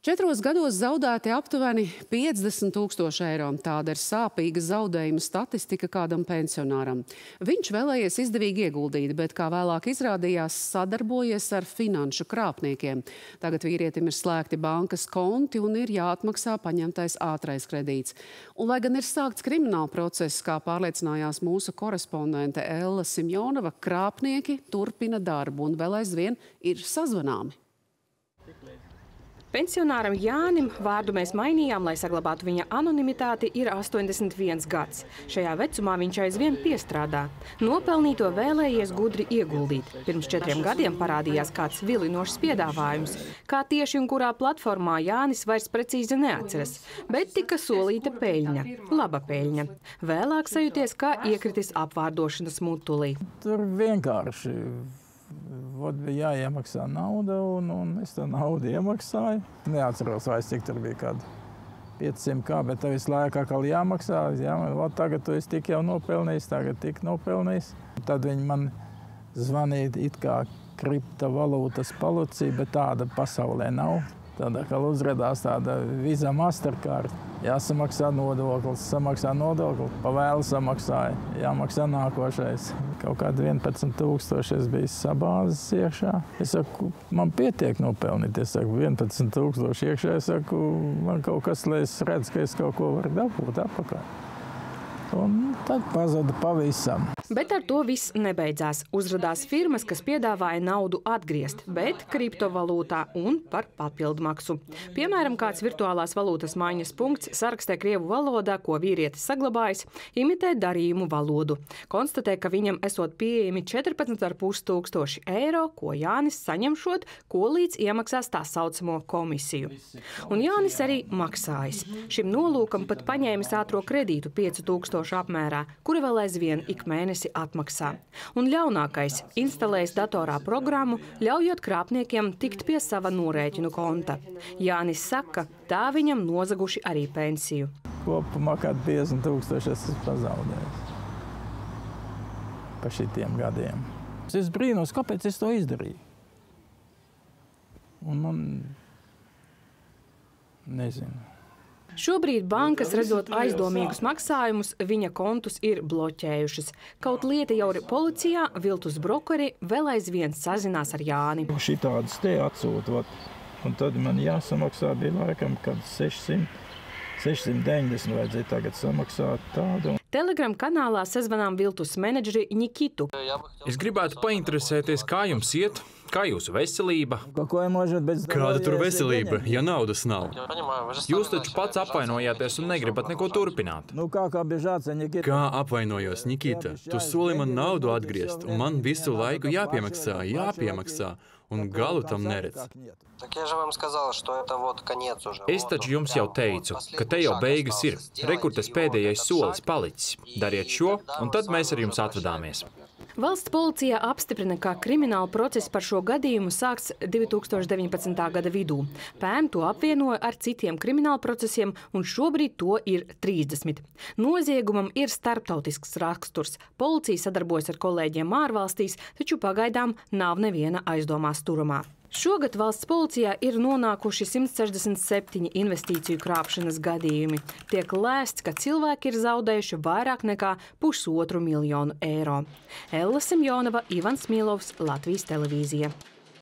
Četros gados zaudēti aptuveni 50 tūkstoši eiro. Tāda ir sāpīga zaudējuma statistika kādam pensionāram. Viņš vēlējies izdevīgi ieguldīt, bet, kā vēlāk izrādījās, sadarbojies ar finanšu krāpniekiem. Tagad vīrietim ir slēgti bankas konti un ir jāatmaksā paņemtais ātrais kredīts. Un, lai gan ir sākts krimināla process, kā pārliecinājās mūsu korespondente Ella Simjonova, krāpnieki turpina darbu un vēl aizvien ir sazvanāmi. Pensionāram Jānim vārdu mēs mainījām, lai saglabātu viņa anonimitāti, ir 81 gads. Šajā vecumā viņš aizvien piestrādā. Nopelnīto vēlējies gudri ieguldīt. Pirms četriem gadiem parādījās kāds vilinošs piedāvājums. Kā tieši un kurā platformā Jānis vairs precīzi neatceras, bet tika solīta peļņa, laba peļņa. Vēlāk sajūties, kā iekritis apvārdošanas mutulī. Tur vienkārši Vot bija jāiemaksā nauda, un, un es to naudu iemaksāju. Neatceros vairs, cik tur bija kāda 500 kā, bet tev visu laiku atkal jāmaksā. Jā, vot tagad tu esi tik jau nopelnījis, tagad tik nopelnījis. Tad viņi man zvanīja it kā kriptovalūtas policija, bet tāda pasaulē nav. Tad atkal uzrādās tāda visa mastercard. Jāsamaksā nodoklis, samaksā nodokli, pavēlu samaksāja, jāmaksā nākošais. Kaut kādi 11,000 es biju sabāzes iekšā. Es saku, man pietiek nopelnīt. Es saku, 11,000 iekšā. Es saku, man kaut kas, lai es redzu, ka es kaut ko varu dabūt atpakaļ. Un tad pazuda pavisam. Bet ar to viss nebeidzās. Uzrādījās firmas, kas piedāvāja naudu atgriezt, bet kriptovalūtā un par papildu maksu. Piemēram, kāds virtuālās valūtas maiņas punkts sarakstē krievu valodā, ko vīrietis saglabājis, imitē darījumu valodu. Konstatē, ka viņam esot pieejami 14,5 tūkstoši eiro, ko Jānis saņemšot, ko līdz iemaksās tā saucamo komisiju. Un Jānis arī maksājis. Šim nolūkam pat paņēmis ātro kredītu 5000 tūkstošu apmērā, kuri vēl aizvien ik mēnesi atmaksā. Un ļaunākais - instalējis datorā programmu, ļaujot krāpniekiem tikt pie sava norēķinu konta. Jānis saka, tā viņam nozaguši arī pensiju. Kopumā kādi 50 tūkstoši esmu pazaudējis pa šitiem gadiem. Es brīnos, kāpēc es to izdarīju. Un man nezinu. Šobrīd bankas, redzot aizdomīgus maksājumus, viņa kontus ir bloķējušas. Kaut lieta jau ir policijā, viltus brokeri vēl aizvien sazinās ar Jāni. Šitādas te atsūta, un tad man jāsamaksā bija laikam, kad 600. 690 vajadzēja tagad samaksāt tādu. Telegram kanālā sazvanām viltus menedžeri Nikitu. Es gribētu painteresēties, kā jums iet, kā jūsu veselība. Kāda tur veselība, ja naudas nav? Jūs taču pats apvainojāties un negribat neko turpināt. Nu, kā, kā, biežāca, kā apvainojos, Nikita? Tu soli man naudu atgriezt, un man visu laiku jāpiemaksā, jāpiemaksā un galu tam neredz. Es taču jums jau teicu, ka te jau beigas ir. Rekurtes pēdējais solis palicis. Dariet šo, un tad mēs ar jums atvadāmies. Valsts policijā apstiprina, ka krimināla process par šo gadījumu sāks 2019. gada vidū. Pēm to apvienoja ar citiem krimināla procesiem, un šobrīd to ir 30. Noziegumam ir starptautisks raksturs. Policija sadarbojas ar kolēģiem ārvalstīs, taču pagaidām nav neviena aizdomās turamā. Šogad valsts policijā ir nonākuši 167 investīciju krāpšanas gadījumi. Tiek lēsts, ka cilvēki ir zaudējuši vairāk nekā pusotru miljonu eiro. Ella Simjonova, Ivans Milovs, Latvijas televīzija.